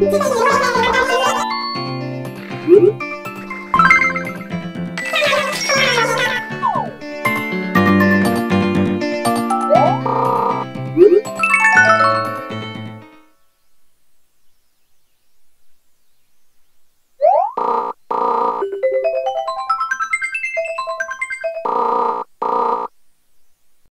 你记得你为我。